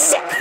sick.